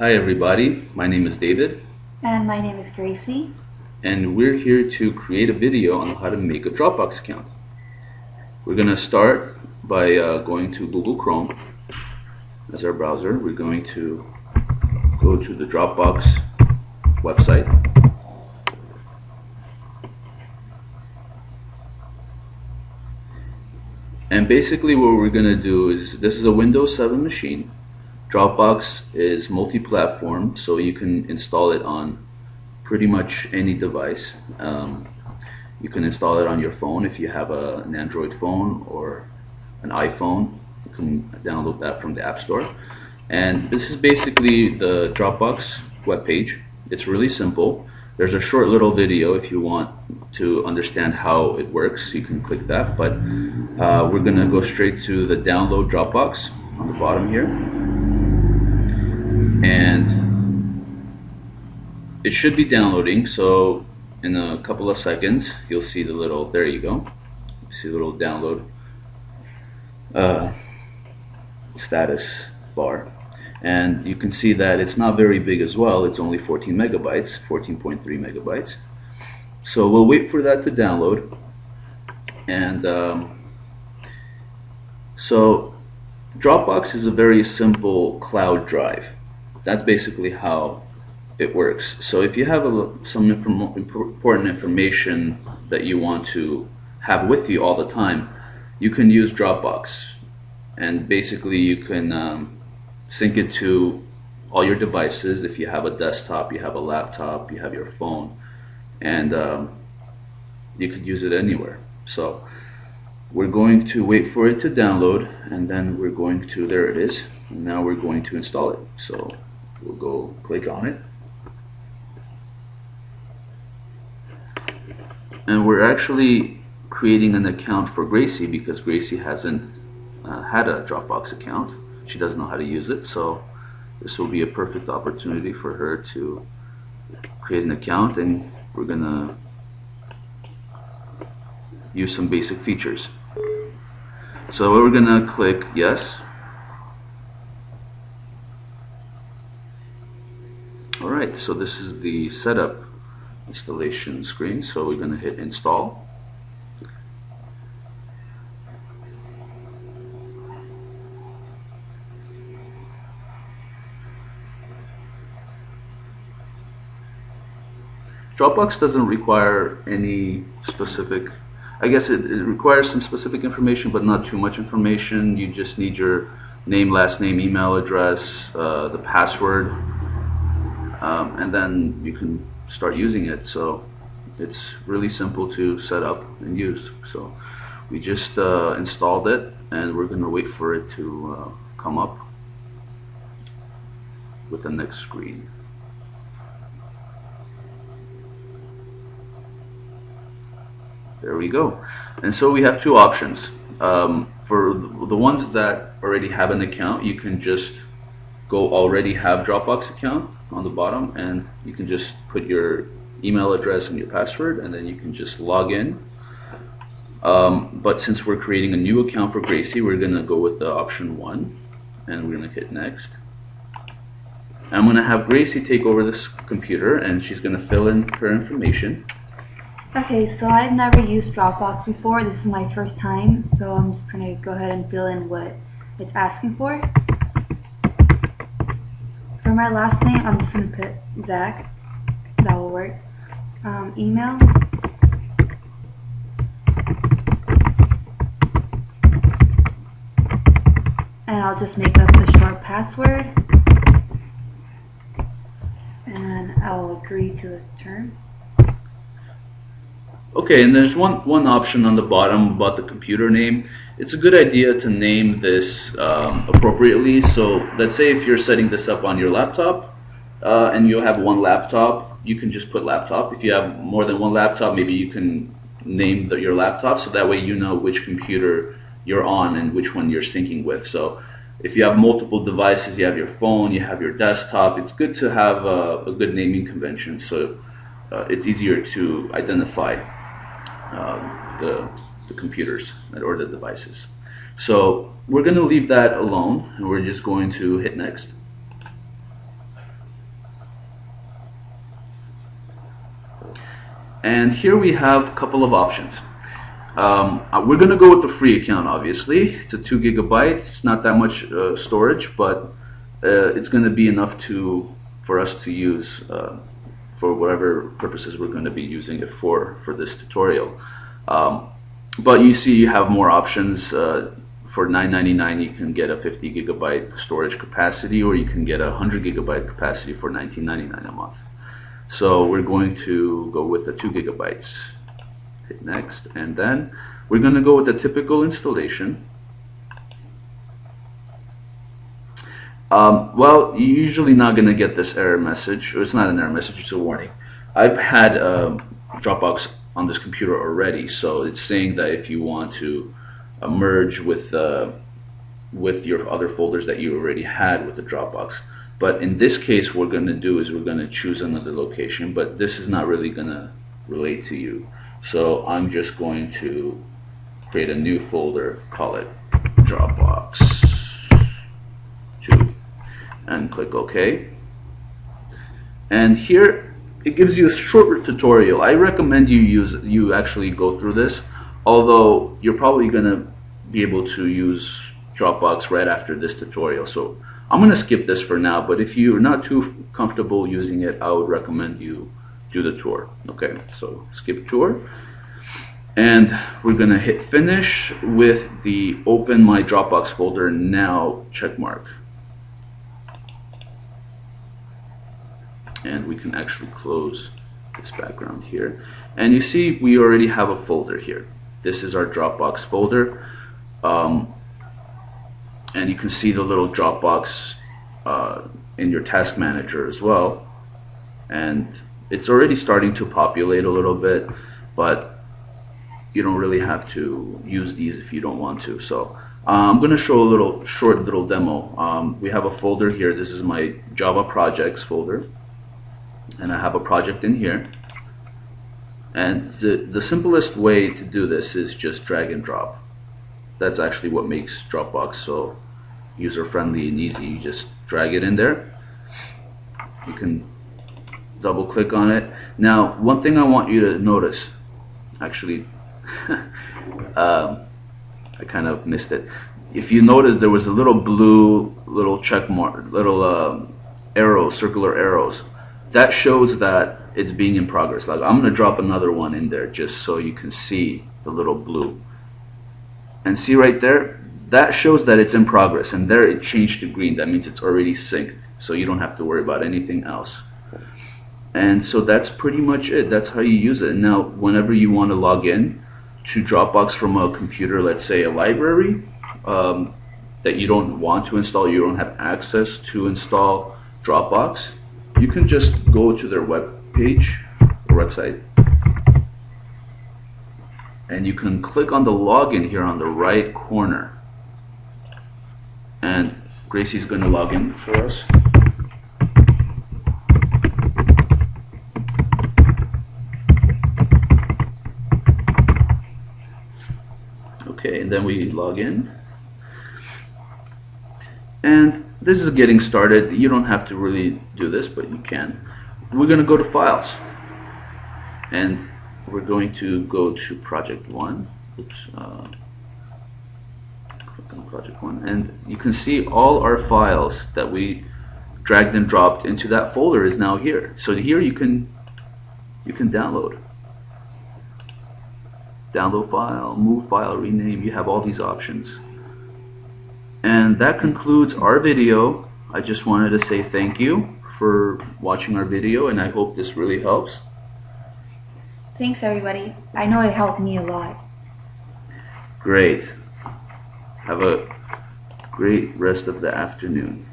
Hi everybody, my name is David And my name is Gracie. and we're here to create a video on how to make a Dropbox account. We're going to start by uh, going to Google Chrome as our browser. We're going to go to the Dropbox website. And basically what we're going to do is, this is a Windows 7 machine. Dropbox is multi-platform, so you can install it on pretty much any device. Um, you can install it on your phone if you have a, an Android phone or an iPhone. You can download that from the App Store. And this is basically the Dropbox webpage. It's really simple. There's a short little video if you want to understand how it works. You can click that, but uh, we're gonna go straight to the download Dropbox on the bottom here. And it should be downloading, so in a couple of seconds you'll see the little, there you go, you see the little download uh, status bar. And you can see that it's not very big as well. It's only 14 megabytes 14.3 megabytes. So we'll wait for that to download. And um, so Dropbox is a very simple cloud drive that's basically how it works so if you have a, some important information that you want to have with you all the time you can use Dropbox and basically you can um, sync it to all your devices. If you have a desktop, you have a laptop, you have your phone, and um, you could use it anywhere. So we're going to wait for it to download, and then we're going to, there it is, now we're going to install it. So we'll go click on it. And we're actually creating an account for Gracie because Gracie hasn't uh, had a Dropbox account. She doesn't know how to use it so this will be a perfect opportunity for her to create an account and we're gonna use some basic features. So we're gonna click yes so this is the setup installation screen. So we're gonna hit install. Dropbox doesn't require any specific, I guess it, it, requires some specific information, but not too much information. You just need your name, last name, email address, uh, the password, um, and then you can start using it. So it's really simple to set up and use. So we just uh, installed it, and we're going to wait for it to uh, come up with the next screen. There we go. And so we have two options. Um, for the ones that already have an account, you can just go already have Dropbox account on the bottom and you can just put your email address and your password and then you can just log in. Um, but since we're creating a new account for Gracie, we're going to go with the option one and we're going to hit next. I'm going to have Gracie take over this computer and she's going to fill in her information. Okay, so I've never used Dropbox before. This is my first time, so I'm just going to go ahead and fill in what it's asking for. My last name, I'm just to put Zach. That will work. Um, email. And I'll just make up a short password. And I'll agree to the term. Okay, and there's one, one option on the bottom about the computer name. It's a good idea to name this um, appropriately. So let's say if you're setting this up on your laptop uh, and you have one laptop, you can just put laptop. If you have more than one laptop, maybe you can name the, your laptop so that way you know which computer you're on and which one you're syncing with. So if you have multiple devices, you have your phone, you have your desktop, it's good to have a, a good naming convention so uh, it's easier to identify um, the, the computers or the devices. So we're going to leave that alone and we're just going to hit next. And here we have a couple of options. Um, uh, we're going to go with the free account, obviously. It's a 2 gigabyte. It's not that much uh, storage, but uh, it's going to be enough to for us to use uh, for whatever purposes we're going to be using it for for this tutorial. Um, but you see you have more options. Uh, for $9.99 you can get a 50 gigabyte storage capacity or you can get a 100 gigabyte capacity for $19.99 a month. So we're going to go with the 2 gigabytes. Hit next and then we're going to go with the typical installation. Um, well, you're usually not going to get this error message. It's not an error message, it's a warning. I've had um, Dropbox on this computer already, so it's saying that if you want to uh, merge with uh, with your other folders that you already had with the Dropbox. But in this case, what we're going to do is we're going to choose another location, but this is not really going to relate to you. So I'm just going to create a new folder, call it Dropbox 2, and click OK. And here it gives you a short tutorial. I recommend you use you actually go through this, although you're probably going to be able to use Dropbox right after this tutorial. So I'm going to skip this for now, but if you're not too comfortable using it, I would recommend you do the tour. Okay, so skip tour. And we're going to hit finish with the open my Dropbox folder now check mark. And we can actually close this background here. And you see we already have a folder here. This is our Dropbox folder. Um, and you can see the little Dropbox uh, in your task manager as well. And it's already starting to populate a little bit, but you don't really have to use these if you don't want to. So uh, I'm going to show a little short little demo. Um, we have a folder here. This is my Java projects folder. And I have a project in here. And the, the simplest way to do this is just drag and drop that's actually what makes Dropbox so user-friendly and easy. You just drag it in there. You can double click on it. Now, one thing I want you to notice, actually, um, I kind of missed it. If you notice, there was a little blue little check mark, little um, arrows, circular arrows. That shows that it's being in progress. Like I'm gonna drop another one in there just so you can see the little blue. And see right there? That shows that it's in progress and there it changed to green. That means it's already synced so you don't have to worry about anything else. And so that's pretty much it. That's how you use it. Now whenever you want to log in to Dropbox from a computer let's say a library um, that you don't want to install you don't have access to install Dropbox you can just go to their web page or website and you can click on the login here on the right corner. And Gracie's going to log in for us. Okay and then we log in. And this is getting started you don't have to really do this but you can we're going to go to files and we're going to go to project one. Oops, uh, click on project one, and you can see all our files that we dragged and dropped into that folder is now here. So here you can you can download. Download file, move file, rename, you have all these options. And that concludes our video. I just wanted to say thank you for watching our video and I hope this really helps. Thanks, everybody. I know it helped me a lot. Great. Have a great rest of the afternoon.